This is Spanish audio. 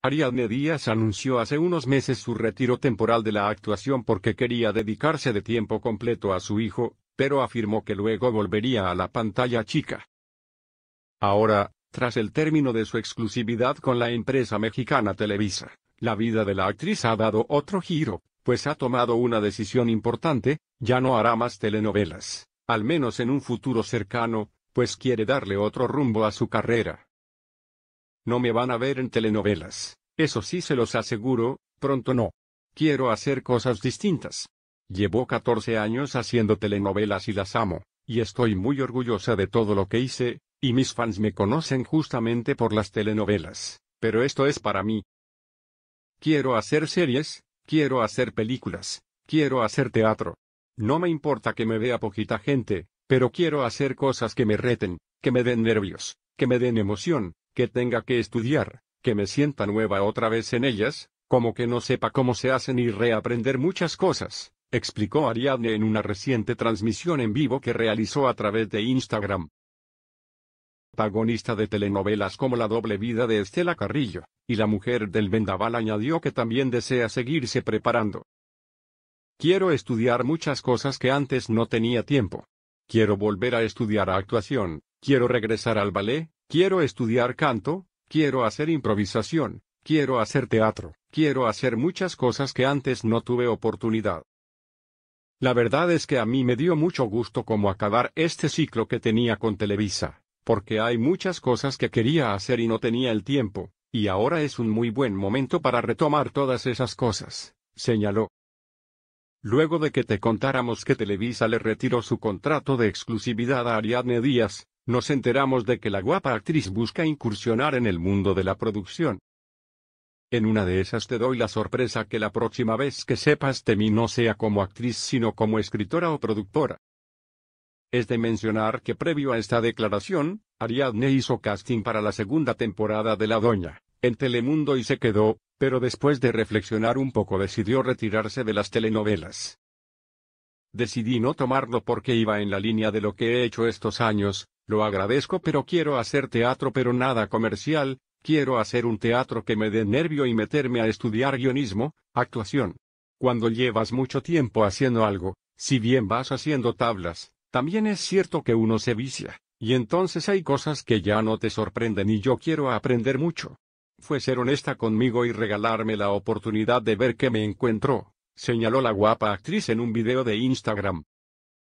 Ariadne Díaz anunció hace unos meses su retiro temporal de la actuación porque quería dedicarse de tiempo completo a su hijo, pero afirmó que luego volvería a la pantalla chica. Ahora, tras el término de su exclusividad con la empresa mexicana Televisa, la vida de la actriz ha dado otro giro, pues ha tomado una decisión importante, ya no hará más telenovelas, al menos en un futuro cercano, pues quiere darle otro rumbo a su carrera. No me van a ver en telenovelas, eso sí se los aseguro, pronto no. Quiero hacer cosas distintas. Llevo 14 años haciendo telenovelas y las amo, y estoy muy orgullosa de todo lo que hice, y mis fans me conocen justamente por las telenovelas, pero esto es para mí. Quiero hacer series, quiero hacer películas, quiero hacer teatro. No me importa que me vea poquita gente, pero quiero hacer cosas que me reten, que me den nervios, que me den emoción, que tenga que estudiar, que me sienta nueva otra vez en ellas, como que no sepa cómo se hacen y reaprender muchas cosas, explicó Ariadne en una reciente transmisión en vivo que realizó a través de Instagram. Protagonista de telenovelas como La doble vida de Estela Carrillo, y La mujer del vendaval añadió que también desea seguirse preparando. Quiero estudiar muchas cosas que antes no tenía tiempo, Quiero volver a estudiar actuación, quiero regresar al ballet, quiero estudiar canto, quiero hacer improvisación, quiero hacer teatro, quiero hacer muchas cosas que antes no tuve oportunidad. La verdad es que a mí me dio mucho gusto como acabar este ciclo que tenía con Televisa, porque hay muchas cosas que quería hacer y no tenía el tiempo, y ahora es un muy buen momento para retomar todas esas cosas, señaló. Luego de que te contáramos que Televisa le retiró su contrato de exclusividad a Ariadne Díaz, nos enteramos de que la guapa actriz busca incursionar en el mundo de la producción. En una de esas te doy la sorpresa que la próxima vez que sepas de mí no sea como actriz sino como escritora o productora. Es de mencionar que previo a esta declaración, Ariadne hizo casting para la segunda temporada de La Doña, en Telemundo y se quedó, pero después de reflexionar un poco decidió retirarse de las telenovelas. Decidí no tomarlo porque iba en la línea de lo que he hecho estos años, lo agradezco pero quiero hacer teatro pero nada comercial, quiero hacer un teatro que me dé nervio y meterme a estudiar guionismo, actuación. Cuando llevas mucho tiempo haciendo algo, si bien vas haciendo tablas, también es cierto que uno se vicia, y entonces hay cosas que ya no te sorprenden y yo quiero aprender mucho fue ser honesta conmigo y regalarme la oportunidad de ver qué me encuentro, señaló la guapa actriz en un video de Instagram.